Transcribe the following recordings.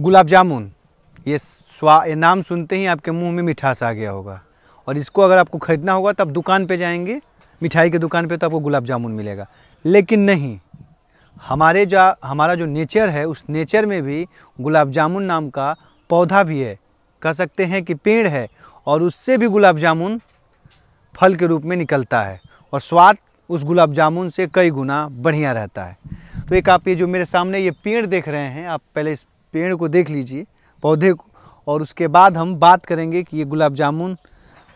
गुलाब जामुन। ये स्वा, ये नाम सुनते ही आपके मुँह में मिठास आ गया होगा। और इसको अगर आपको ख़रीदना होगा, तब दुकान पे जाएँगे, मिठाई की दुकान पे तो आपको गुलाब जामुन मिलेगा। लेकिन नहीं, हमारे जा, हमारा जो नेचर है, उस नेचर में भी गुलाब जामुन नाम का पौधा भी है। कह सकते हैं कि पेड़ है, और उससे भी गुलाब जामुन फल के रूप में निकलता है। और स्वाद उस गुलाब जामुन से कई गुना बढ़िया रहता है। तो एक आप ये जो मेरे सामने ये पेड़ देख रहे हैं, आप पहले इस पेड़ को देख लीजिए, पौधे को, और उसके बाद हम बात करेंगे कि ये गुलाब जामुन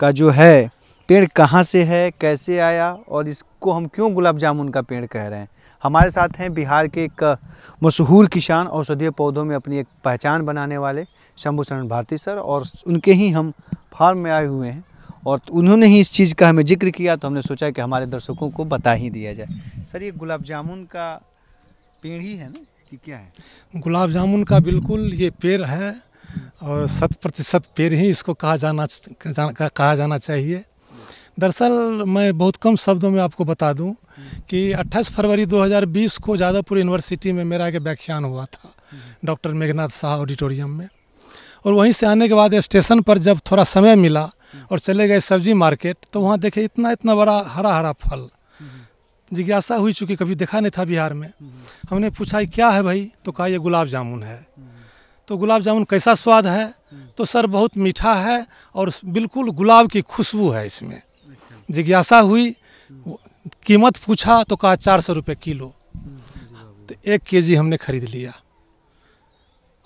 का जो है, पेड़ कहाँ से है, कैसे आया, और इसको हम क्यों गुलाब जामुन का पेड़ कह रहे हैं। हमारे साथ हैं बिहार के एक मशहूर किसान औषधीय पौधों में अपनी एक पहचान बनाने वाले शंभू शरण भारती सर, और उनके ही हम फार्म में आए हुए हैं, और उन्होंने ही इस चीज़ का हमें ज़िक्र किया तो हमने सोचा कि हमारे दर्शकों को बता ही दिया जाए। सर, ये गुलाब जामुन का पेड़ ही है ना? कि क्या है? गुलाब जामुन का बिल्कुल ये पेड़ है और शत प्रतिशत पेड़ ही इसको कहा जाना जा, कहा जाना चाहिए। दरअसल मैं बहुत कम शब्दों में आपको बता दूँ कि 28 फरवरी 2020 को जादवपुर यूनिवर्सिटी में मेरा एक व्याख्यान हुआ था डॉक्टर मेघनाथ शाह ऑडिटोरियम में। और वहीं से आने के बाद स्टेशन पर जब थोड़ा समय मिला और चले गए सब्ज़ी मार्केट तो वहाँ देखे इतना इतना बड़ा हरा हरा फल जिज्ञासा हुई चूँकि कभी देखा नहीं था बिहार में। हमने पूछा क्या है भाई? तो कहा, ये गुलाब जामुन है। तो गुलाब जामुन कैसा स्वाद है? तो सर बहुत मीठा है और बिल्कुल गुलाब की खुशबू है इसमें। जिज्ञासा हुई, कीमत पूछा तो कहा, चार सौ रुपये किलो। तो एक के जी हमने खरीद लिया।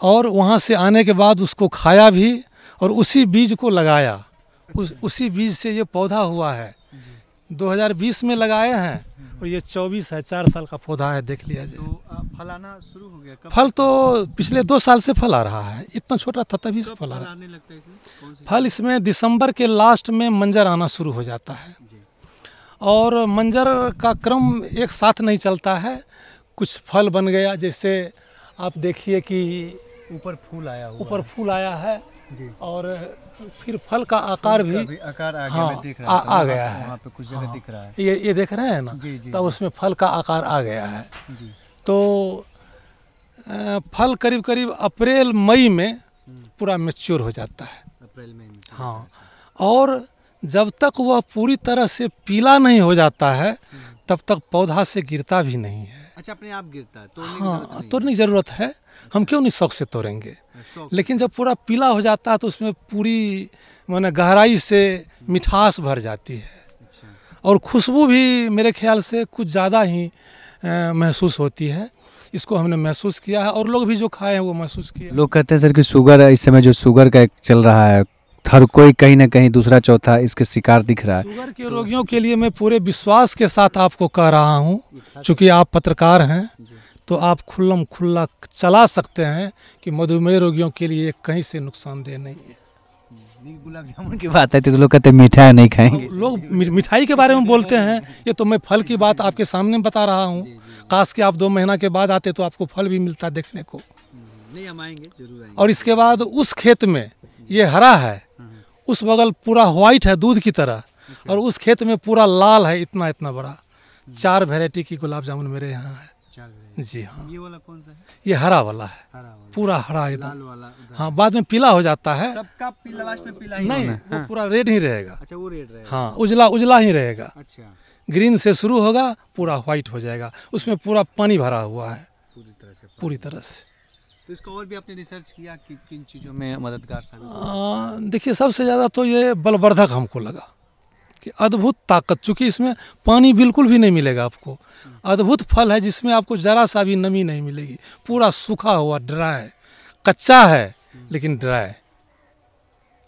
और वहाँ से आने के बाद उसको खाया भी और उसी बीज को लगाया। उस, उसी बीज से ये पौधा हुआ है। 2020 में लगाए हैं। और ये 24 है चार साल का पौधा है देख लिया जाए। तो फल आना शुरू हो गया? कब फल तो पिछले दो साल से फल आ रहा है इतना छोटा था तभी से फल आ रहा है। फल इसमें दिसंबर के लास्ट में मंजर आना शुरू हो जाता है। और मंजर का क्रम एक साथ नहीं चलता है कुछ फल बन गया जैसे आप देखिए कि ऊपर फूल आया हुआ ऊपर फूल आया है जी। और फिर फल का आकार भी भी आकार आगे हाँ, में दिख आ- रहा है आ गया है। वहाँ पे कुछ जगह हाँ, दिख रहा है। ये ये देख रहे हैं ना? जी, जी, तब उसमें फल का आकार आ गया है। जी। तो फल करीब करीब अप्रैल मई में पूरा मेच्योर हो जाता है। अप्रैल मई में। हाँ। और जब तक वह पूरी तरह से पीला नहीं हो जाता है तब तक पौधा से गिरता भी नहीं है। अच्छा अपने आप गिरता है तोड़ने की ज़रूरत हाँ नहीं तोड़ने की ज़रूरत है। हम क्यों नहीं शौक से तोड़ेंगे? लेकिन जब पूरा पीला हो जाता है तो उसमें पूरी माने गहराई से मिठास भर जाती है। अच्छा। और खुशबू भी मेरे ख्याल से कुछ ज़्यादा ही महसूस होती है। इसको हमने महसूस किया है और लोग भी जो खाए हैं वो महसूस किए लोग कहते हैं सर कि शुगर है इस समय जो शुगर का एक चल रहा है हर कोई कहीं ना कहीं दूसरा चौथा इसके शिकार दिख रहा है। शुगर के रोगियों के लिए मैं पूरे विश्वास के साथ आपको कह रहा हूँ चूँकि आप पत्रकार हैं तो आप खुल्लम खुल्ला चला सकते हैं कि मधुमेह रोगियों के लिए कहीं से नुकसानदेह नहीं है। गुलाब जामुन की बात है तो लोग कहते मिठाई नहीं खाएँगे। लोग मिठाई के बारे में बोलते हैं ये तो मैं फल की बात आपके सामने बता रहा हूँ। खास के आप दो महीना के बाद आते तो आपको फल भी मिलता देखने को। नहीं हम आएँगे ज़रूर आएँगे। और इसके बाद उस खेत में ये हरा है उस बगल पूरा व्हाइट है दूध की तरह। और उस खेत में पूरा लाल है इतना इतना बड़ा। चार वैरायटी की गुलाब जामुन मेरे यहाँ है। जी हाँ। ये वाला कौन सा है? ये हरा वाला है। हरा वाला। पूरा हरा एकदम। हाँ बाद में पीला हो जाता है। सबका पीला लास्ट में पीला ही नहीं है। वो पूरा रेड ही रहेगा। अच्छा वो रेड रहेगा। हाँ उजला उजला ही रहेगा। अच्छा। ग्रीन से शुरू होगा पूरा व्हाइट हो जाएगा। उसमें पूरा पानी भरा हुआ है। पूरी तरह से पूरी तरह से। तो इसको और भी आपने रिसर्च किया कि किन चीज़ों में मददगार साबित देखिए सबसे ज़्यादा तो ये बलवर्धक हमको लगा कि अद्भुत ताकत चूँकि इसमें पानी बिल्कुल भी नहीं मिलेगा आपको। अद्भुत फल है जिसमें आपको ज़रा सा भी नमी नहीं मिलेगी। पूरा सूखा हुआ ड्राई कच्चा है लेकिन ड्राई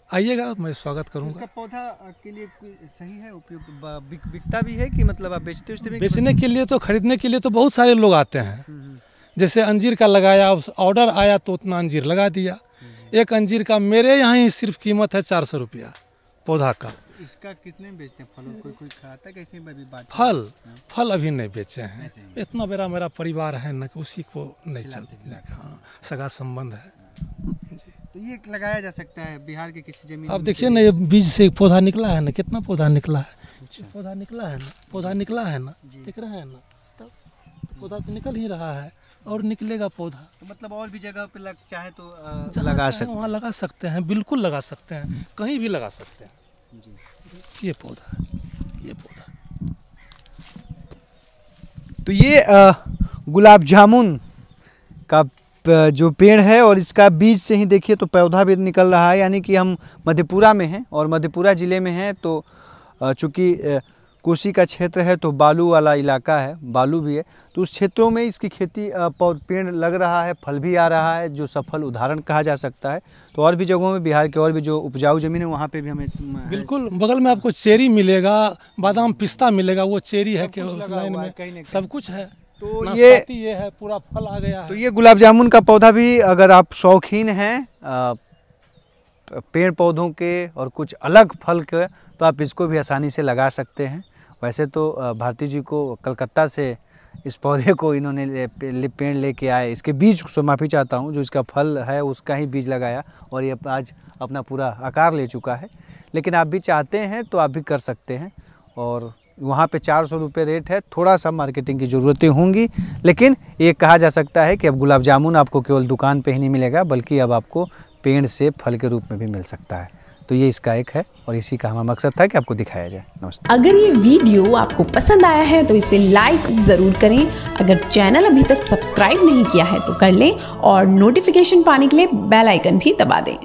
आइएगा मैं स्वागत करूँगा। इसका पौधा के लिए सही है उपयुक्त बिक, बिकता भी है कि मतलब आप बेचते बेचने के लिए तो खरीदने के लिए तो बहुत सारे लोग आते हैं। हम्म, हम्म, जैसे अंजीर का लगाया उस ऑर्डर आया तो उतना अंजीर लगा दिया। एक अंजीर का मेरे यहाँ ही सिर्फ़ कीमत है चार सौ रुपया पौधा का। इसका कितने बेचते हैं फल? कोई कोई खाता है कैसे? अभी बात फल फल अभी नहीं बेचे हैं। इतना मेरा मेरा परिवार है न कि उसी को नहीं चलता। हाँ। सगा संबंध है। जी। तो ये लगाया जा सकता है बिहार के किसी ज़मीन अब देखिए ना ये बीज से पौधा निकला है ना कितना पौधा निकला है? पौधा निकला है ना पौधा निकला है ना दिख रहा है ना? पौधा तो निकल ही रहा है और निकलेगा पौधा। तो मतलब और भी जगह पे लग चाहे तो जहाँ लगा सकते वहाँ लगा सकते हैं बिल्कुल लगा सकते हैं कहीं भी लगा सकते हैं। जी। ये पौधा ये पौधा तो ये गुलाब जामुन का जो पेड़ है और इसका बीज से ही देखिए तो पौधा भी निकल रहा है यानी कि हम मधेपुरा में हैं और मधेपुरा ज़िले में हैं तो चूँकि कोसी का क्षेत्र है तो बालू वाला इलाका है बालू भी है। तो उस क्षेत्रों में इसकी खेती पेड़ लग रहा है फल भी आ रहा है जो सफल उदाहरण कहा जा सकता है। तो और भी जगहों में बिहार के और भी जो उपजाऊ ज़मीन है वहाँ पे भी हमें बिल्कुल बगल में आपको चेरी मिलेगा बादाम पिस्ता मिलेगा वो चेरी है सब कि कुछ उस लाइन है में। सब कुछ है। तो ये ये है पूरा फल आ गया तो ये गुलाब जामुन का पौधा भी अगर आप शौकीन हैं पेड़ पौधों के और कुछ अलग फल के तो आप इसको भी आसानी से लगा सकते हैं। वैसे तो भारती जी को कलकत्ता से इस पौधे को इन्होंने ले, पेड़ लेके आए। इसके बीज से माफ़ी चाहता हूँ जो इसका फल है उसका ही बीज लगाया और ये आज अपना पूरा आकार ले चुका है। लेकिन आप भी चाहते हैं तो आप भी कर सकते हैं और वहाँ पे चार सौ रुपये रेट है। थोड़ा सा मार्केटिंग की ज़रूरतें होंगी लेकिन ये कहा जा सकता है कि अब गुलाब जामुन आपको केवल दुकान पे ही नहीं मिलेगा बल्कि अब आपको पेड़ से फल के रूप में भी मिल सकता है। तो ये इसका एक है और इसी का हमारा मकसद था कि आपको दिखाया जाए। नमस्ते। अगर ये वीडियो आपको पसंद आया है तो इसे लाइक ज़रूर करें। अगर चैनल अभी तक सब्सक्राइब नहीं किया है तो कर लें और नोटिफिकेशन पाने के लिए बेल आइकन भी दबा दें।